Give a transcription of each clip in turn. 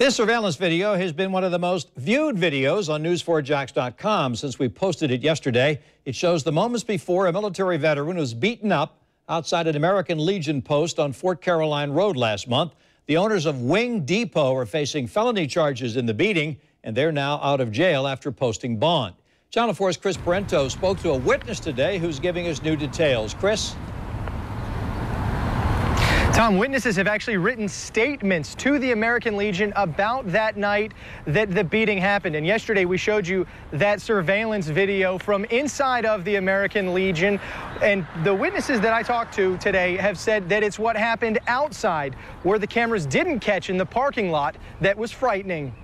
This surveillance video has been one of the most viewed videos on News4JAX.com since we posted it yesterday. It shows the moments before a military veteran was beaten up outside an American Legion post on Fort Caroline Road last month. The owners of Wing Depot are facing felony charges in the beating, and they're now out of jail after posting bond. Channel 4's Chris Parenteau spoke to a witness today who's giving us new details. Chris? Tom, witnesses have actually written statements to the American Legion about that night that the beating happened. And yesterday we showed you that surveillance video from inside of the American Legion. And the witnesses that I talked to today have said that it's what happened outside where the cameras didn't catch in the parking lot that was frightening.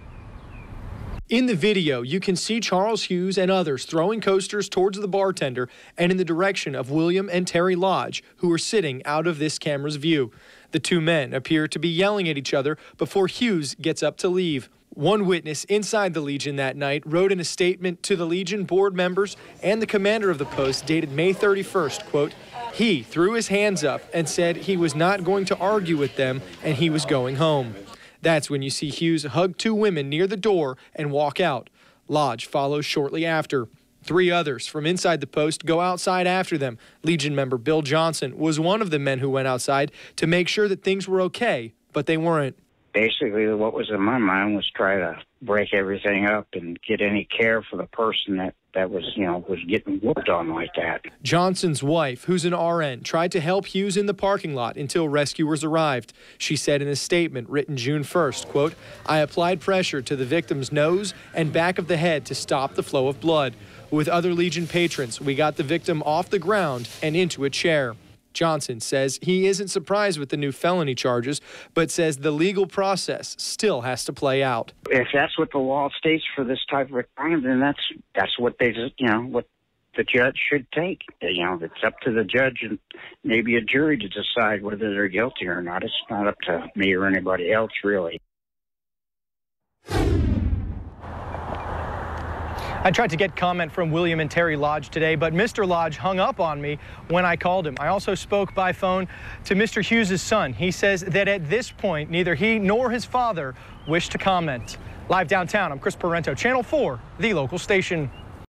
In the video, you can see Charles Hughes and others throwing coasters towards the bartender and in the direction of William and Terry Lodge, who are sitting out of this camera's view. The two men appear to be yelling at each other before Hughes gets up to leave. One witness inside the Legion that night wrote in a statement to the Legion board members and the commander of the post dated May 31st, quote, he threw his hands up and said he was not going to argue with them and he was going home. That's when you see Hughes hug two women near the door and walk out. Lodge follows shortly after. Three others from inside the post go outside after them. Legion member Bill Johnson was one of the men who went outside to make sure that things were okay, but they weren't basically what was in my mind was try to break everything up and get any care for the person that that was you know was getting whooped on like that. Johnson's wife, who's an RN, tried to help Hughes in the parking lot until rescuers arrived. She said in a statement written June 1st, quote, "I applied pressure to the victim's nose and back of the head to stop the flow of blood. With other Legion patrons, we got the victim off the ground and into a chair." Johnson says he isn't surprised with the new felony charges, but says the legal process still has to play out. If that's what the law states for this type of crime, then that's that's what they you know what the judge should take. You know, it's up to the judge and maybe a jury to decide whether they're guilty or not. It's not up to me or anybody else, really. I tried to get comment from William and Terry Lodge today, but Mr. Lodge hung up on me when I called him. I also spoke by phone to Mr. Hughes' son. He says that at this point, neither he nor his father wish to comment. Live downtown, I'm Chris Parenteau, Channel 4, the local station.